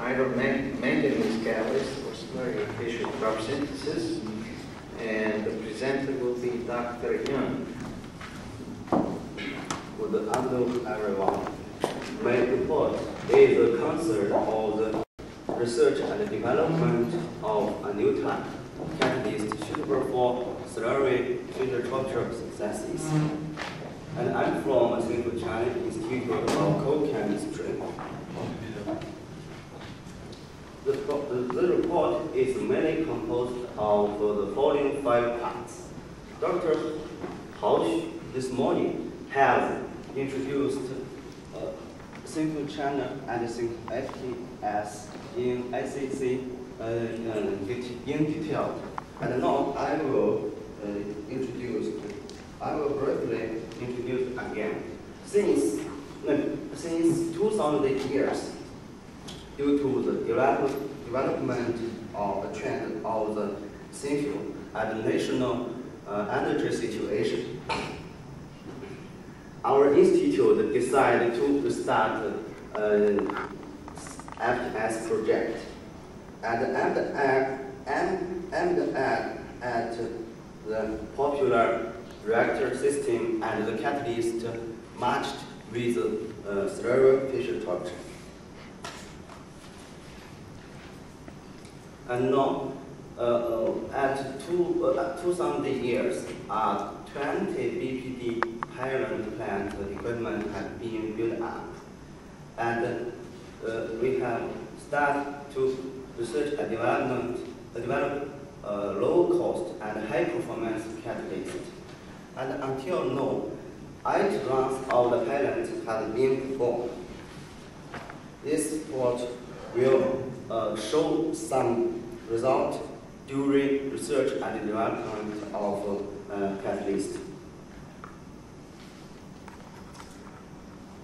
either man- manganese catalyst or slurry Fischer Tropsch synthesis. And the presenter will be Dr. Yang. Good afternoon, everyone. My report is a concern of the research and development of a new type catalyst suitable for slurry Tropsch synthesis. And I'm from a Central China Institute of Coal Chemistry. The, the- report is mainly composed of the following five parts. Dr. Hausch this morning has introduced uh, Synfuels China and Simple FTS in ICC uh, in in detail. And now I will uh, introduce, I will briefly introduce again. Since, uh, since 2000 years, due to the develop, development of the trend of the simple and national uh, energy situation, our institute decided to start uh, FTS project and aimed at, aimed at, at the popular reactor system and the catalyst matched with uh, slurry Fischer Tropsch. And now, uh, uh, at two, uh, 2000 years, uh, 20 BPD pilot plant equipment has been built up. And uh, we have started to research and development, develop uh, low cost and high performance catalyst. And until now, eight runs of the pilot have been performed. This report will uh, show some result during research and development of uh, catalyst.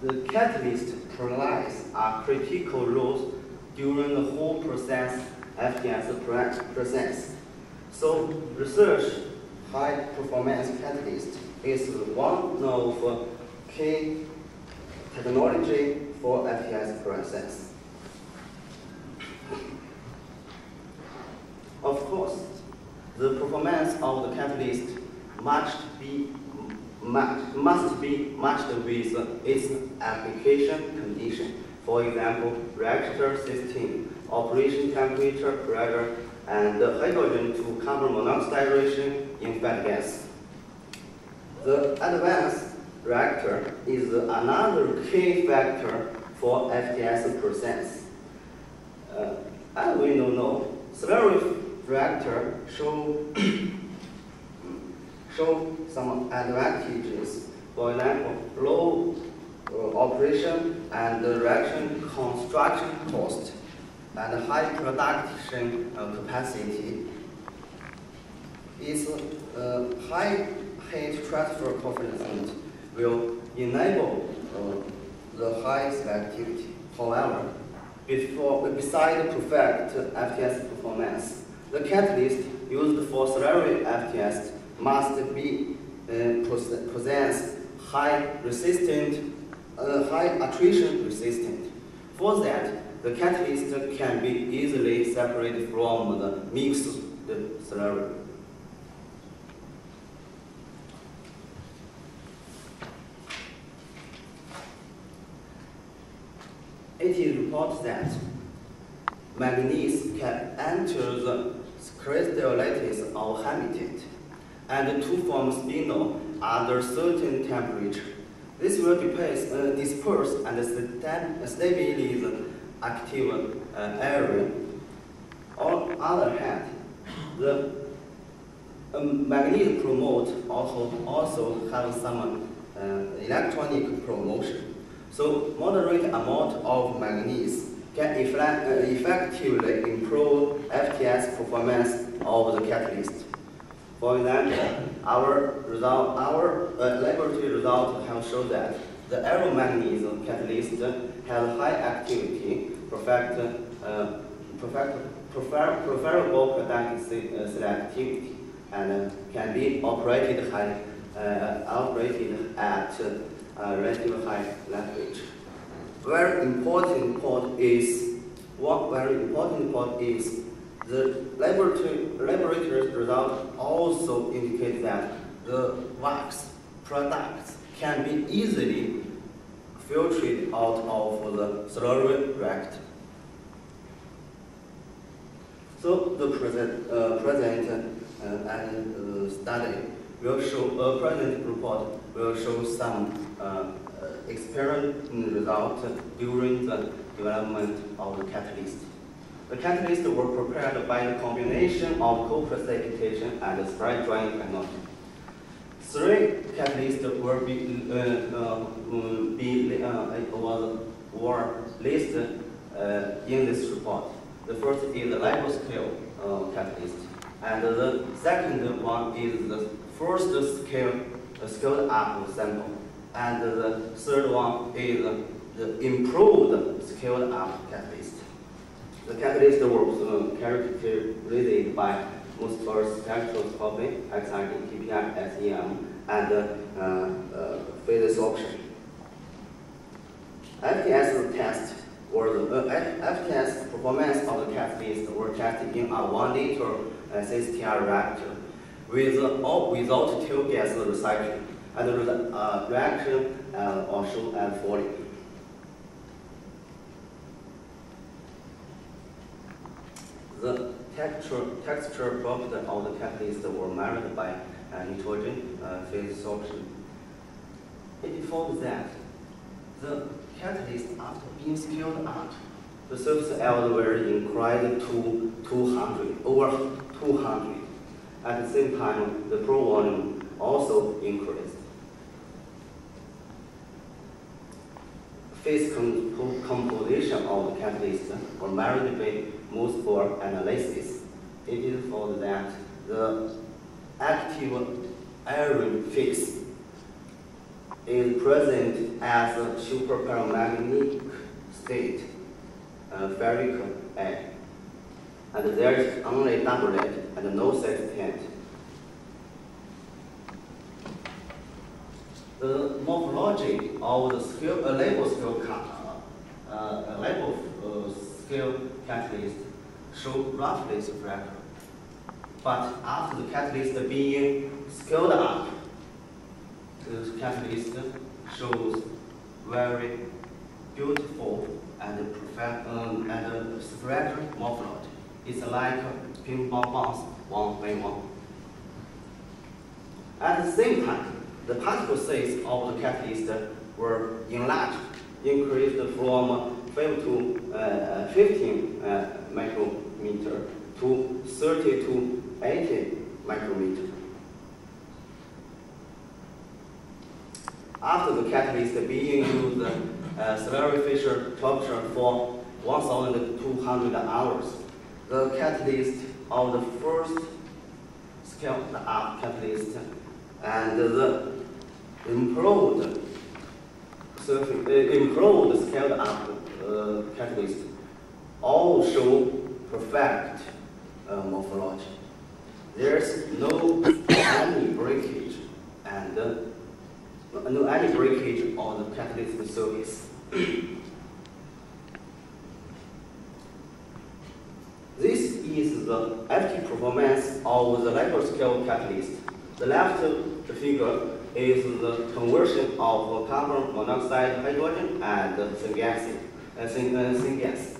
The catalyst plays a critical role during the whole process, FTS process. So research high performance catalyst is one of uh, key technology for FTS process. Of course, the performance of the catalyst must be must, be matched with its application condition. For example, reactor system, operation temperature, pressure, and hydrogen to carbon monoxide ratio in fat gas. The advanced reactor is another key factor for FTS process. Uh, as we know, know reactor show show some advantages. For example, low uh, operation and the reaction construction cost and high production uh, capacity. Its uh, high heat transfer coefficient will enable uh, the high selectivity. However, before, beside perfect FTS performance, the catalyst used for slurry FTS must be uh, pos- possess high resistant, uh, high attrition resistant. For that, the catalyst can be easily separated from the mixed slurry. It is reported that manganese can enter the crystal lattice of hematite and to form spinel under certain temperature. This will disperse, uh, disperse and sta- stabilize active uh, area. On the other hand, the um, magnetic promote also, also have some uh, electronic promotion. So moderate amount of manganese can uh, effectively improve FTS performance of the catalyst. For example, our result, our uh, laboratory results have shown that the iron manganese catalyst has high activity, perfect, uh, perfect, prefer, preferable product uh, selectivity, and uh, can be operated high, uh, operated at uh, relatively high leverage. Very important point is One very important point is the laboratory, laboratory result also indicate that the wax products can be easily filtered out of the slurry reactor. So the present, uh, present uh, and, uh, study will show, uh, present report will show some uh, experiment result during the development of the catalyst. The catalysts were prepared by the combination of co-precipitation and spray drying technology. Three catalysts were be, uh, uh, be uh, were listed uh, in this report. The first is the lipo scale uh, catalyst, and the second one is the first scale uh, scaled up sample, and the third one is the improved scaled up catalyst. The catalyst was uh, characterized by Mössbauer spectroscopy, exciting TPI, SEM, and uh, uh, phase option. FTS test or the uh, FTS performance of the catalyst were tested in a one liter uh, CSTR reactor with uh, without tail gas recycling, and the reaction are shown at 40. The texture, texture property of the catalyst were measured by uh, nitrogen uh, physisorption. It found that the catalyst, after being scaled up, the surface area increased to 200, over 200. At the same time, the pore volume also increased. Phase compo composition of the catalyst were measured by Mössbauer analysis. It is found that the active iron fix is present as a superparamagnetic state, uh, ferric A, and there is only doublet and no sextet. The morphology of the scale, uh, label scale, uh, uh, label uh, scale catalyst show roughly fractal. But after the catalyst being scaled up, the catalyst shows very beautiful and perfect um, and spherical morphology. It's like ping pong balls one by one. At the same time, the particle size of the catalyst were enlarged, increased from 5 to uh, 15 uh, micrometer to 30 to 80 micrometer. After the catalyst being used, uh, slurry Fischer Tropsch for 1,200 hours, the catalyst of the first scaled up catalyst and the improved, surface, improved scaled up uh, catalyst all show perfect uh, morphology. There's no any breakage and uh, no any breakage on the catalyst surface. this is the active performance of the lipo scale catalyst. The left figure is the conversion of carbon monoxide, hydrogen, and syngas. Uh, syngas.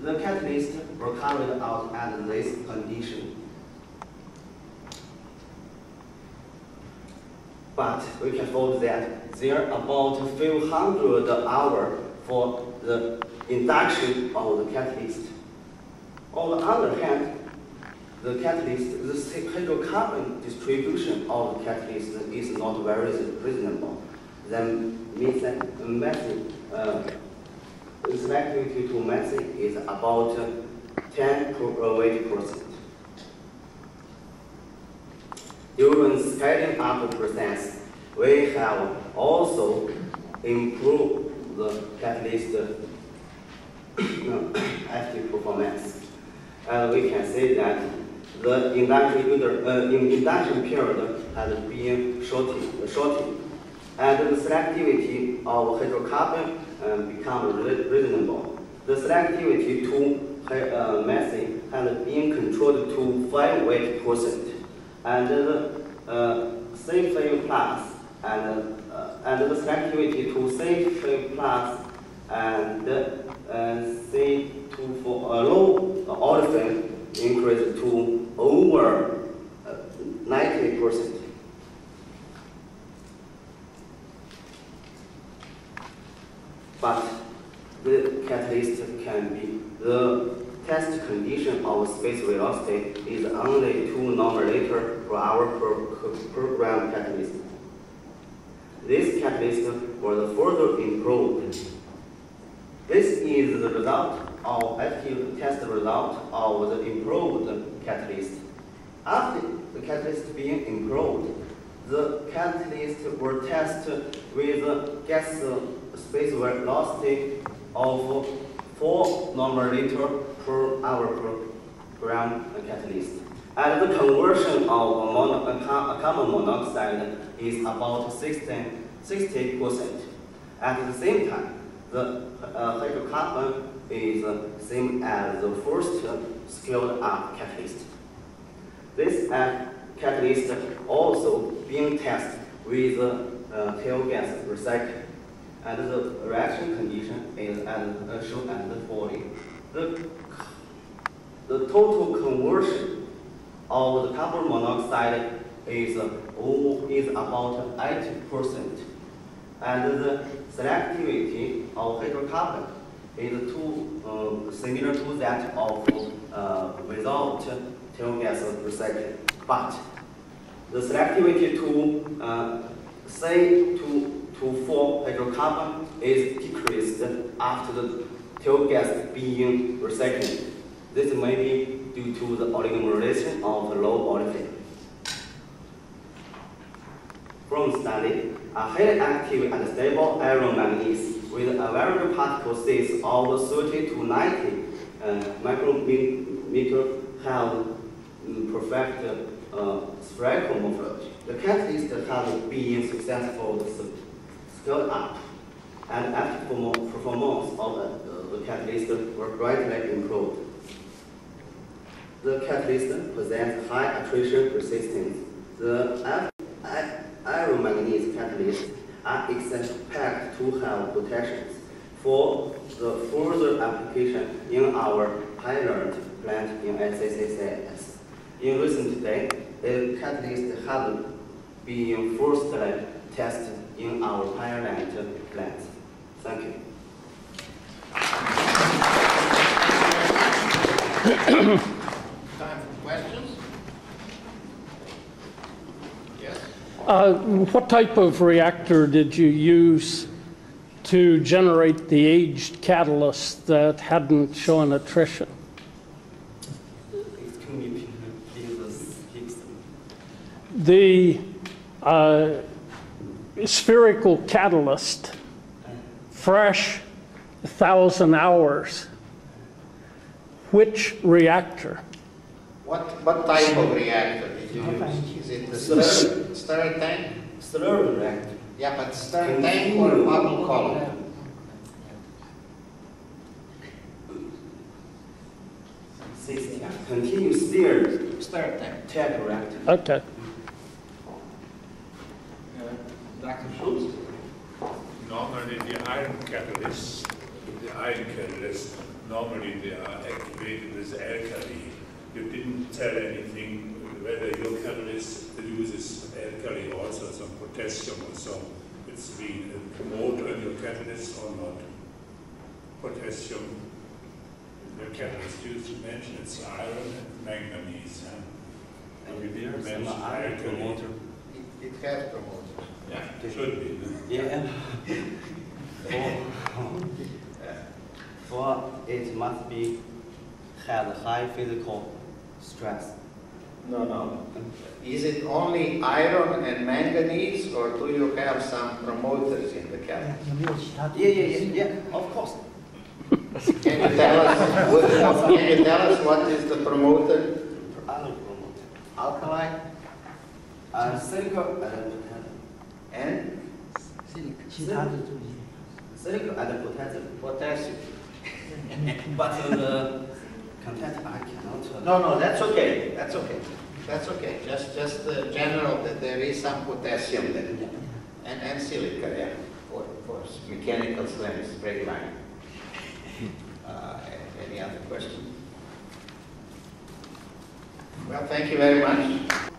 The catalysts were carried out at this condition. But we can find that there are about a few hundred hours for the induction of the catalyst. On the other hand, the catalyst, the hydrocarbon distribution of the catalyst is not very reasonable. Then methane, uh, selectivity to methane is about 10 to 20 percent. During scaling up process, we have also improved the catalyst active performance. And we can say that the induction, uh, induction period has been shortened, shortened and the selectivity of hydrocarbon um, become re reasonable. The selectivity to uh, methane has been controlled to 5 weight percent. And the uh, C5 plus and, uh, and the selectivity to C5 plus and uh, C2 for uh, low olefin increased to over uh, 90 percent. But the catalyst can be the test condition of space velocity is only 2 nanometer per hour per, per gram catalyst. This catalyst was further improved. This is the result of active test result of the improved catalyst. After the catalyst being improved, the catalyst were tested with gas space velocity of 4 nanometer per hour per gram catalyst. And the conversion of mono, uh, carbon monoxide is about 16, 60%. At the same time, the uh, hydrocarbon is uh, same as the first scaled up catalyst. This uh, catalyst also being tested with uh, tail gas recycling and the reaction condition is as shown at the following. The, the total conversion of the carbon monoxide is, uh, is about 80%. And the selectivity of hydrocarbon is too, uh, similar to that of uh, without tail gas recycling. But the selectivity to uh, say to to form hydrocarbon is decreased after the tail gas being recycled. This may be due to the oligomerization of the low olefin. From study, a highly active and stable iron manganese with a variable particle size of 30 to 90 uh, micrometer have um, perfect uh, spherical morphology. The catalyst has been successful scaled up, and active performance of the, the catalyst were greatly improved. The catalyst presents high attrition resistance. The iron manganese catalysts are expected to have protections for the further application in our pilot plant in SCCS. In recent days, the catalyst has been firstly tested in our pilot plant. Thank you. Time for questions? Yes? Uh, What type of reactor did you use to generate the aged catalyst that hadn't shown attrition? The uh, spherical catalyst, fresh, 1,000 hours. Which reactor? What, what type of reactor did you use? Is it the stir, stir tank? Slurry reactor. Yeah, but stir tank or bubble column? Sixty. Continuous stir Stir tank. type reactor. Okay. Uh, Dr. Schulz? Normally, the iron catalysts, the iron catalysts, normally they are activated with alkali. You didn't tell anything whether your catalyst uses alkali also, some potassium or some. It's been promoted in your catalyst or not. Potassium, the catalyst used mentioned it's iron and manganese. huh? And You didn't there's some mention other alkali. promoter. It, it has promoters. Yeah, it should be. huh? Yeah. For, for it must be had high physical stress. No, no. Is it only iron and manganese, or do you have some promoters in the camp? Yeah, yeah, yeah, yeah, of course. can, you tell us can you tell us what is the promoter? Alkali, uh, silicon, uh, and? silica, Silicon and potassium. Potassium. but uh, content I cannot. No, no, that's okay, that's okay, that's okay. Just, just the general, that there is some potassium there. And, and silica, yeah, for, for mechanical strength, brake line. Uh, Any other questions? Well, thank you very much.